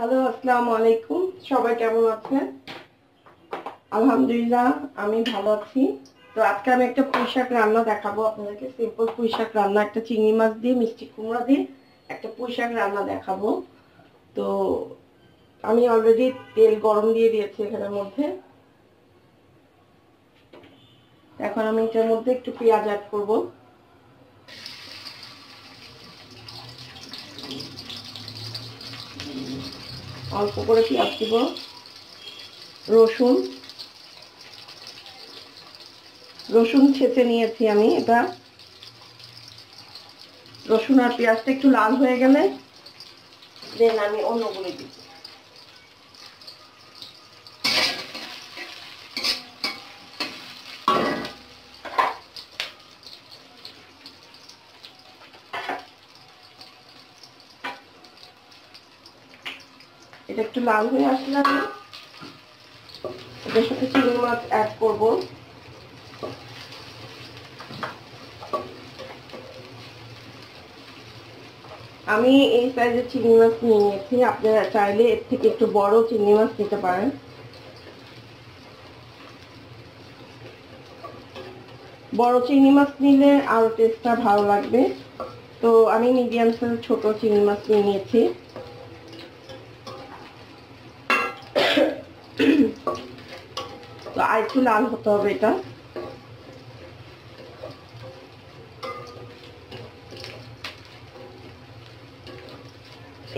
Hello, আসসালামু আলাইকুম। সবাই কেমন আছেন? আলহামদুলিল্লাহ, আমি ভালো আছি। তো আজকে আমি একটা পুঁই শাক রান্না দেখাবো আপনাদেরকে। সিম্পল পুঁই শাক রান্না, একটা চিংড়ি মাছ দিয়ে, মিষ্টি কুমড়া দিয়ে একটা পুঁই শাক রান্না দেখাবো। তো আমি অলরেডি তেল গরম দিয়ে দিয়েছি এখানের মধ্যে। এখন আমি এটার মধ্যে একটু পেঁয়াজ অ্যাড করব। অল্প করে পেঁয়াজ দিব, রসুন। রসুন ছেঁচে নিয়েছি আমি এটা রসুন আর পেঁয়াজটা একটু লাল হয়ে গেলে দেন আমি অন্যগুলো দিব এটা একটু লাল হয়ে আসলে আমি এটার সাথে চিংড়ি মাছ অ্যাড করব। আমি এই সাইজের চিংড়ি মাছ নিয়ে নিয়েছি। আপনারা চাইলে এর থেকে একটু বড় চিংড়ি মাছ নিতে পারেন। বড় চিংড়ি মাছ নিলে আরও টেস্টটা ভালো লাগবে। তো আমি মিডিয়াম সাইজের ছোট চিংড়ি মাছ নিয়ে নিয়েছি তো আর একটু লাল হতে হবে এটা।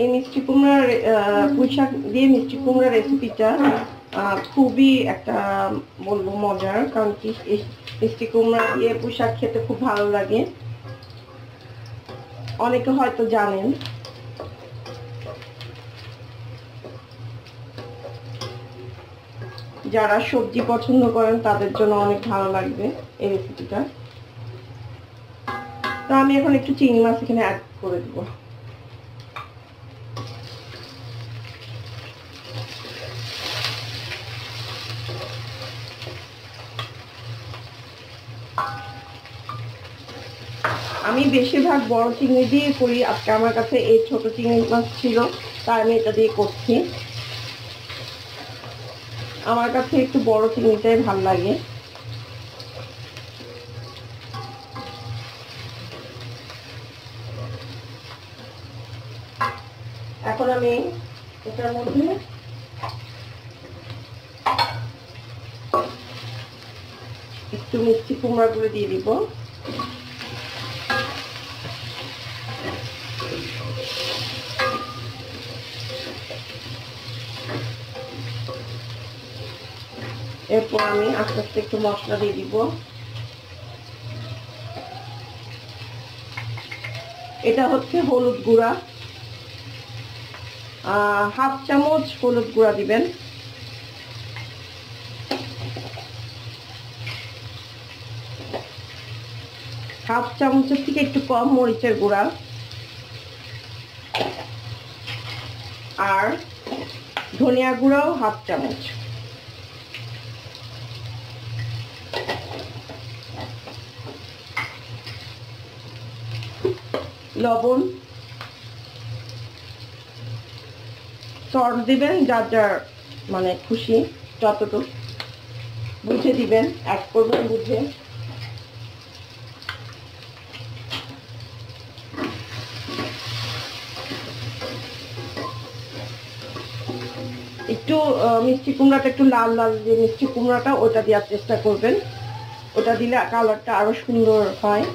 এই মিষ্টি কুমড়ার পুঁইশাক দিয়ে মিষ্টি কুমড়ার রেসিপিটা খুবই একটা বলব মজার, কারণ কি মিষ্টি কুমড়া দিয়ে পুঁইশাক খেতে খুব ভালো লাগে। অনেকে হয়তো জানেন যারা সবজি পছন্দ করেন, তাদের জন্য অনেক ভালো লাগবে এই রেসিপিটা তো আমি এখন একটু চিংড়ি মাছ এখানে অ্যাড করে দেব। আমি বেশিরভাগ বড় চিংড়ি দিয়ে করি, আজকে আমার কাছে এই ছোট চিংড়ি মাছ ছিল, তাই আমি এটা দিয়ে করছি। আমার কাছে একটু বড় চিংড়িটাই ভালো লাগে। এখন আমি এটার মধ্যে একটু মিষ্টি কুমড়া করে দিয়ে দিব। এরপর আমি আস্তে আস্তে একটু মশলা দিয়ে দিব। এটা হচ্ছে হলুদ গুঁড়া। হাফ চামচ হলুদ গুঁড়া দিবেন। হাফ চামচের থেকে একটু কম মরিচের গুঁড়া। আর ধনিয়া গুঁড়াও হাফ চামচ। লবণ সর দিবেন, যার যার মানে খুশি যতটুকু। বুঝে দিবেন অ্যাড করবেন বুঝে। একটু মিষ্টি কুমড়াটা একটু লাল লাল যে মিষ্টি কুমড়াটা, ওটা দেওয়ার চেষ্টা করবেন। ওটা দিলে কালারটা আরও সুন্দর হয়।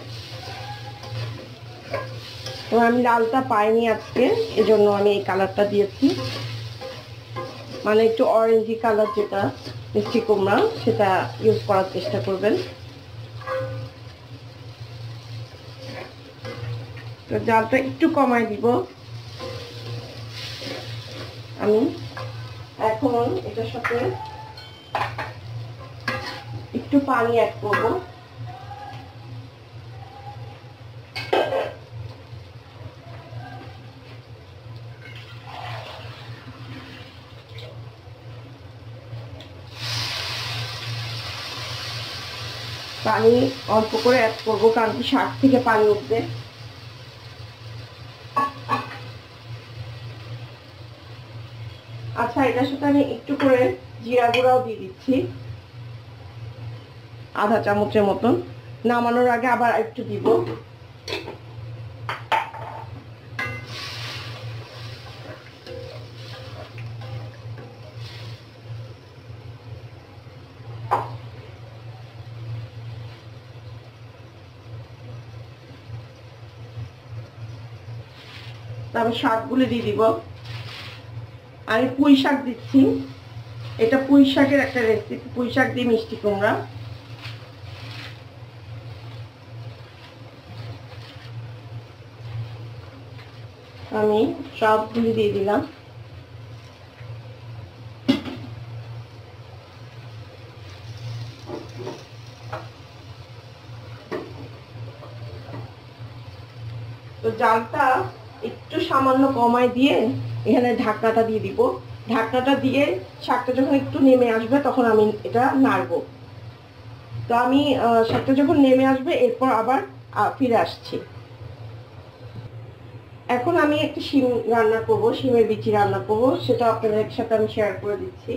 তো আমি লালটা পাইনি আজকে, এজন্য আমি এই কালারটা দিয়েছি। মানে একটু অরেঞ্জি কালার যেটা, মিষ্টি কুমড়া, সেটা ইউজ করার চেষ্টা করবেন। তো জালটা একটু কমাই দিব। আমি এখন এটার সাথে একটু পানি অ্যাড করব। পানি অল্প করে অ্যাড করব, কারণ কি শাক থেকে পানি উঠবে। আচ্ছা এটার সাথে আমি একটু করে জিরা গুঁড়াও দিয়ে দিচ্ছি। আধা চামচের মতন। নামানোর আগে আবার একটু দিব। তারপর শাকগুলো দিয়ে দিব। আমি পুঁই শাক দিচ্ছি। এটা পুঁই শাকের একটা রেসিপি পুঁই শাক দিয়ে মিষ্টি কুমড়া। আমি সবগুলি দিয়ে দিলাম। তো জালটা একটু সামান্য কমায় দিয়ে এখানে ঢাকনাটা দিয়ে দিব। ঢাকনাটা দিয়ে শাকটা যখন একটু নেমে আসবে তখন আমি এটা নাড়বো। তো আমি শাকটা যখন নেমে আসবে এরপর আবার ফিরে আসছি। এখন আমি একটা শিম রান্না করব, শিমের বিচি রান্না করব। সেটা আপনাদের সাথে আমি শেয়ার করে দিচ্ছি।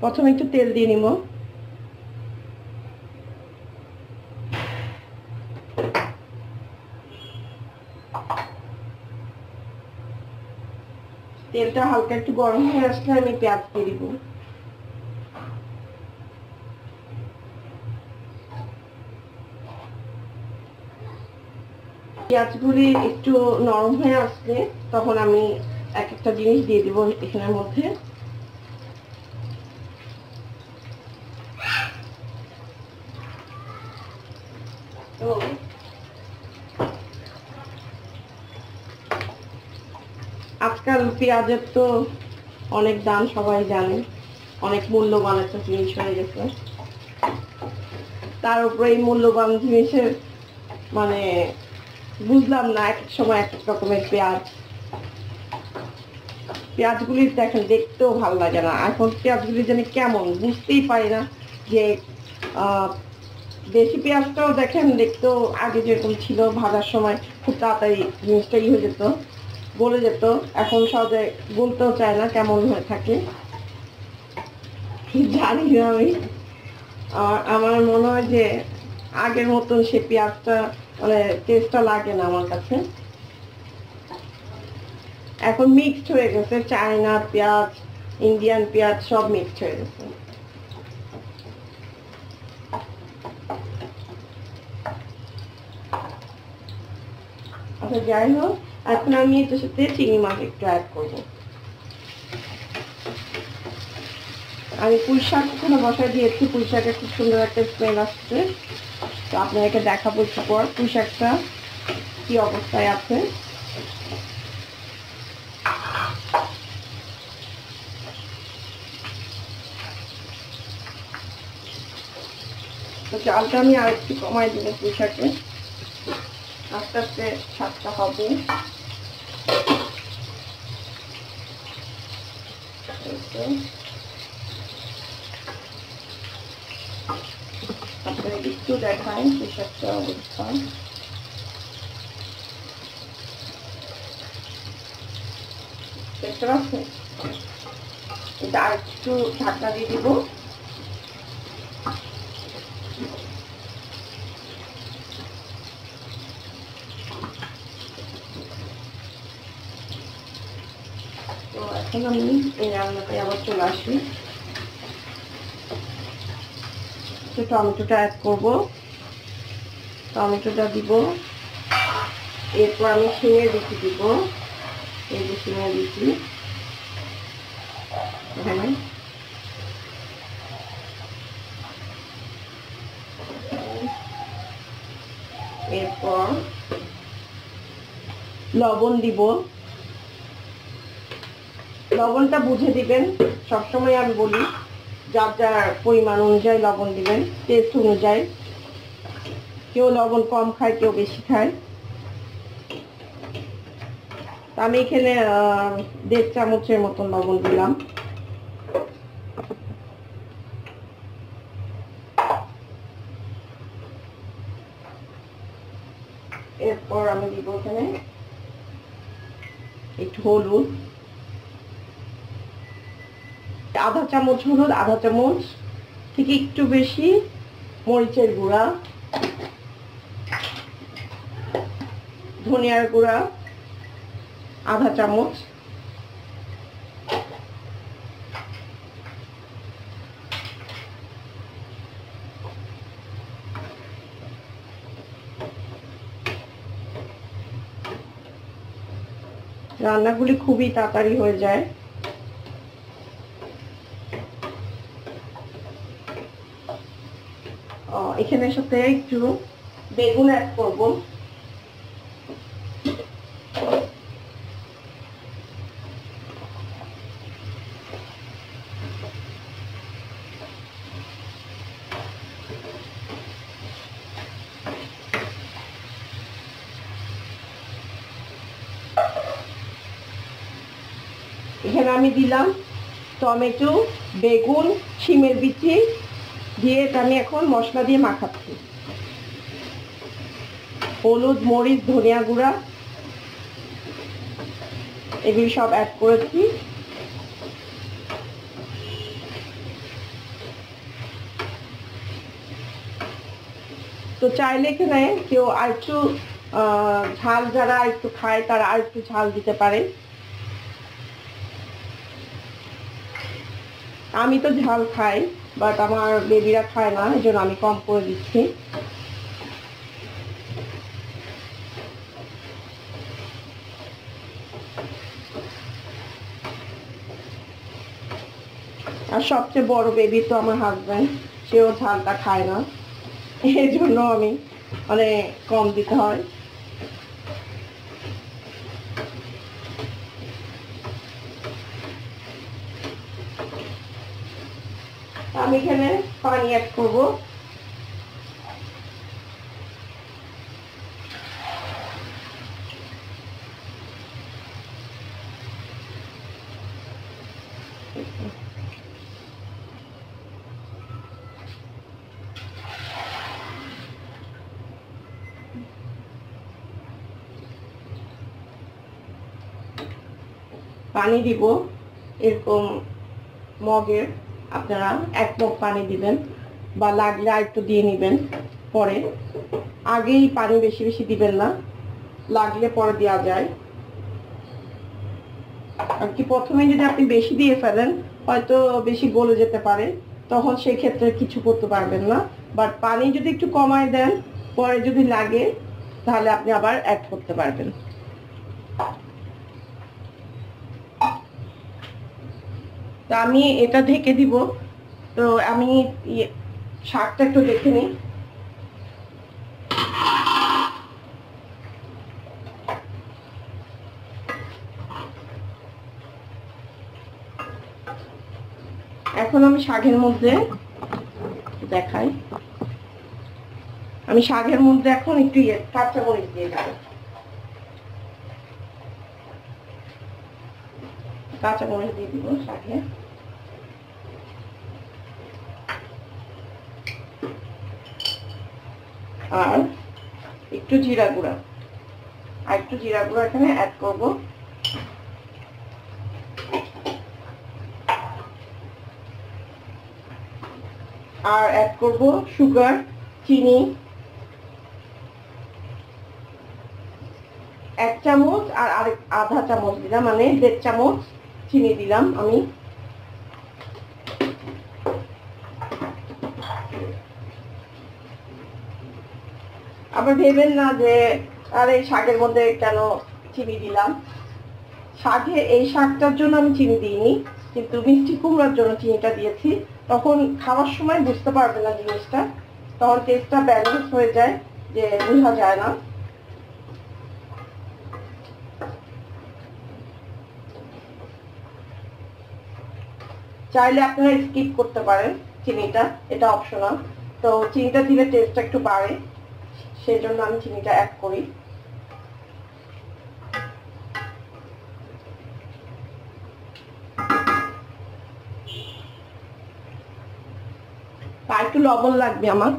প্রথমে একটু তেল দিয়ে নিব। তেলটা হালকা একটু গরম হয়ে আসলে আমি পেঁয়াজ দিয়ে দিব। পেঁয়াজগুলি একটু নরম হয়ে আসলে তখন আমি এক একটা জিনিস দিয়ে দিব এখানের মধ্যে তো আজকাল পেঁয়াজের তো অনেক দাম, সবাই জানে। অনেক মূল্যবান একটা জিনিস হয়ে গেছে। তার উপরে এই মূল্যবান জিনিসের মানে বুঝলাম না, এক সময় এক রকমের পেঁয়াজ। পেঁয়াজগুলি দেখেন, দেখতেও ভালো লাগে না। এখন পেঁয়াজগুলি যেন কেমন, বুঝতেই পারি না যে দেশি পেঁয়াজটাও দেখেন, দেখতেও আগে যেরকম ছিল, ভাজার সময় খুব তাড়াতাড়ি জিনিসটাই হয়ে যেত। বলে যেত, এখন সহজে বলতেও চায় না কেমন হয়ে থাকে। জানি না আমি। আর আমার মনে হয় যে আগের মতন সে পেঁয়াজটা মানে টেস্টটা লাগে না আমার কাছে। এখন মিক্সড হয়ে গেছে, চায়না পেঁয়াজ ইন্ডিয়ান পেঁয়াজ সব মিক্সড হয়ে গেছে। আচ্ছা যাই হোক। এখন আমি এটার সাথে চিংড়ি মাছ একটু অ্যাড করব। আমি পুঁই শাক ওখানে বসায় দিয়েছি, পুঁই শাকের খুব সুন্দর একটা স্মেল আসছে। তো আপনাদেরকে দেখাবো একটু পর পুঁই শাকটা কি অবস্থায় আছে। তো চালটা আমি আর একটু কমাই দেবো পুঁই শাকে। আস্তে আস্তে স্বাদটা হবে। আপনাদের একটু দেখায় পোশাকটা অবস্থা। দেখতে পাচ্ছেন এটা আর একটু ঢাকা দিয়ে দিব তো এখন আমি এই রান্নাতে আবার চলে আসি একটু টমেটোটা অ্যাড করব। টমেটোটা দিব। এরপর আমি শিঙের বিচি দিব। এই যে শিঙের বিচি। এখানে। এরপর লবণ দিব। লবণটা বুঝে দিবেন। সবসময় আমি বলি, যার যার পরিমাণ অনুযায়ী লবণ দিবেন টেস্ট অনুযায়ী। কেউ লবণ কম খায়, কেউ বেশি খায়। আমি এখানে দেড় চামচের মতন লবণ দিলাম। এরপর আমি দিব এখানে একটু হলুদ। আধা চামচ হলুদ, আধা চামচ থেকে একটু বেশি মরিচের গুঁড়া, ধনিয়ার গুঁড়া, আধা চামচ। রান্নাগুলি খুবই তাড়াতাড়ি হয়ে যায়। এখানে সাথে একটু বেগুন অ্যাড করব। এখানে আমি দিলাম টমেটো বেগুন শিমের বিচি দিয়ে এটা আমি এখন মশলা দিয়ে মাখাচ্ছি। হলুদ, মরিচ, ধনিয়া গুঁড়া, এগুলি সব অ্যাড করেছি। তো চাইলে এখানে কেউ আর একটু ঝাল যারা একটু খায়, তারা আর একটু ঝাল দিতে পারে। আমি তো ঝাল খাই। বাট আমার বেবিরা খায় না এই জন্য আমি কম করে দিচ্ছি। আর সবচেয়ে বড় বেবি তো আমার হাজব্যান্ড সেও ঝালটা খায় না। এই জন্য আমি মানে কম দিতে হয় আমি এখানে পানি অ্যাড করব। পানি দিব এরকম মগের আপনারা এক মগ পানি দিবেন। বা লাগলে আর একটু দিয়ে নেবেন পরে। আগেই পানি বেশি বেশি দিবেন না লাগলে পরে দেওয়া যায়। আর কি প্রথমে যদি আপনি বেশি দিয়ে ফেলেন হয়তো বেশি গলে যেতে পারে তখন সেই ক্ষেত্রে কিছু করতে পারবেন না। বাট পানি যদি একটু কমায় দেন পরে যদি লাগে তাহলে আপনি আবার অ্যাড করতে পারবেন। তা আমি এটা ঢেকে দিব। তো আমি ইয়ে, শাকটা একটু দেখে নিই। এখন আমি শাকের মধ্যে দেখাই। আমি শাকের মধ্যে এখন একটু ইয়ে কাঁচা মরিচ দিয়ে দেবো। কাঁচা মরিচ দিয়ে দিব শাকে আর একটু জিরা গুঁড়া। আর একটু জিরা গুঁড়া এখানে অ্যাড করব। আর অ্যাড করব সুগার চিনি। এক চামচ আর আরেক আধা চামচ দিলাম মানে দেড় চামচ চিনি দিলাম আমি। আবার ভেবেন না যে আর এই শাকের মধ্যে কেন চিনি দিলাম? শাকে এই শাকটার জন্য আমি চিনি দিইনি, কিন্তু মিষ্টি কুমড়ার জন্য চিনিটা দিয়েছি। তখন খাওয়ার সময় বুঝতে পারবে না জিনিসটা। তখন টেস্টটা ব্যালেন্স হয়ে যায় যে বোঝা যায় না। চাইলে আপনারা স্কিপ করতে পারেন চিনিটা, এটা অপশনাল তো চিনিটা দিলে টেস্টটা একটু বাড়ে। সেই জন্য আমি চিনিটা অ্যাড করি। আর একটু লবণ লাগবে আমার।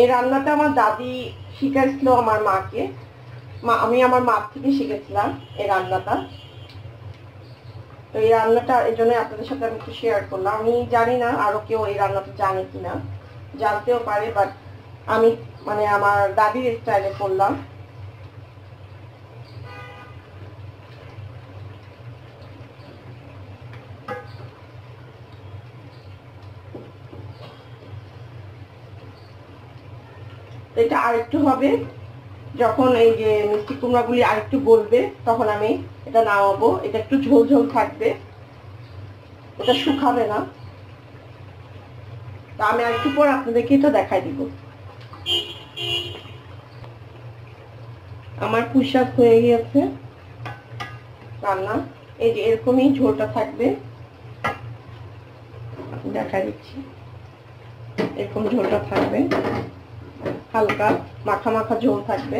এই রান্নাটা আমার দাদি শিখাইছিল আমার মাকে। মা, আমি আমার মা থেকে শিখেছিলাম এই রান্নাটা। তো এই রান্নাটা, এই জন্য আপনাদের সাথে আমি একটু শেয়ার করলাম। আমি জানি না আরও কেউ এই রান্নাটা জানে কিনা। জানতেও পারে বাট আমি মানে আমার দাদির স্টাইলে করলাম। এটা আরেকটু হবে। যখন এই যে মিষ্টি কুমড়াগুলি আরেকটু গলবে, তখন আমি এটা নামাবো। এটা একটু ঝোল ঝোল থাকবে। এটা শুকাবে না। তা আমি আরেকটু পর আপনাদেরকে এটা দেখাই দিব। আমার পুষাক হয়ে গিয়েছে রান্না। এই যে এরকমই ঝোলটা থাকবে। দেখা দিচ্ছি। এরকম ঝোলটা থাকবে। হালকা মাখা মাখা ঝোল থাকবে,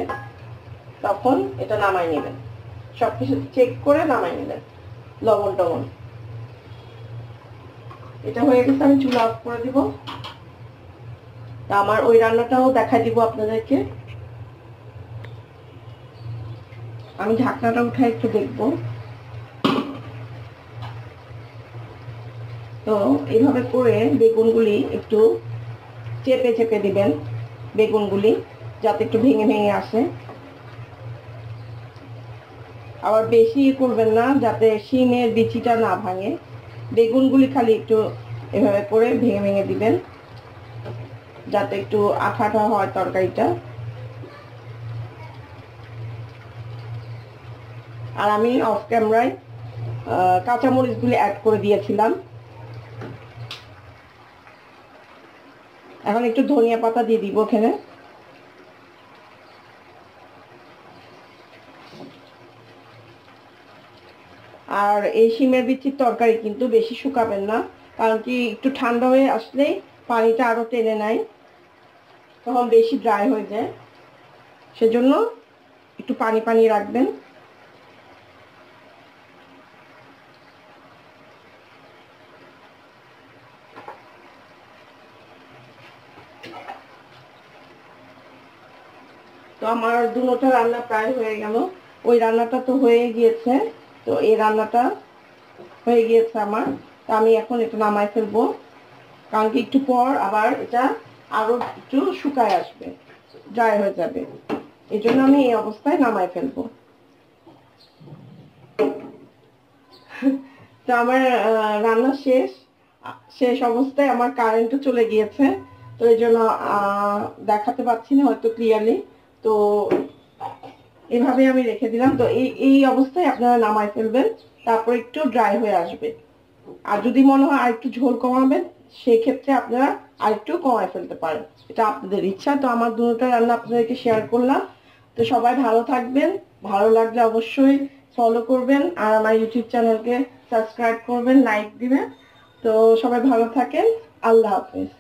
তখন এটা নামাই নেবেন। সব কিছু চেক করে নামাই নেবেন, লবণ টবণ। এটা হয়ে গেছে, আমি চুলা অফ করে দিব। তা আমার ওই রান্নাটাও দেখা দিব আপনাদেরকে। আমি ঢাকনাটা উঠে একটু দেখব। তো এইভাবে করে বেগুনগুলি একটু চেপে চেপে দিবেন। বেগুনগুলি যাতে একটু ভেঙে ভেঙে আসে। আবার বেশি করবেন না, যাতে শিমের বিচিটা না ভাঙে। বেগুনগুলি খালি একটু এভাবে করে ভেঙে ভেঙে দিবেন, যাতে একটু আঠা আঠা হয় তরকারিটা। আর আমি অফ ক্যামেরায় কাঁচামরিচগুলি অ্যাড করে দিয়েছিলাম। এখন একটু ধনিয়া পাতা দিয়ে দিব এখানে। আর এই শিমের বিচির তরকারি কিন্তু বেশি শুকাবেন না, কারণ কি একটু ঠান্ডা হয়ে আসলেই পানিটা আরও টেনে নেয়, তখন বেশি ড্রাই হয়ে যায়। সেজন্য একটু পানি পানি রাখবেন। তো আমার দুটোটা রান্না প্রায় হয়ে গেল। ওই রান্নাটা তো হয়ে গিয়েছে। তো এই রান্নাটা হয়ে গিয়েছে আমার। তো আমি এখন এটা নামাই ফেলব। কারণ কি একটু পর আবার এটা আরও একটু শুকায় আসবে ড্রাই হয়ে যাবে। এই জন্য আমি এই অবস্থায় নামাই ফেলব। তো আমার রান্না শেষ। শেষ অবস্থায় আমার কারেন্টও চলে গিয়েছে। তো এই জন্য দেখাতে পাচ্ছি না হয়তো ক্লিয়ারলি তো এভাবে আমি রেখে দিলাম। তো এই এই অবস্থায় আপনারা নামাই ফেলবেন, তারপর একটু ড্রাই হয়ে আসবে। আর যদি মনে হয় আরেকটু ঝোল কমাবেন, সেক্ষেত্রে আপনারা আরেকটু কমাই ফেলতে পারেন। এটা আপনাদের ইচ্ছা। তো আমার দুটো রান্না আপনাদেরকে শেয়ার করলাম। তো সবাই ভালো থাকবেন। ভালো লাগলে অবশ্যই ফলো করবেন আর আমার ইউটিউব চ্যানেলকে সাবস্ক্রাইব করবেন লাইক দিবেন। তো সবাই ভালো থাকেন। আল্লাহ হাফিজ।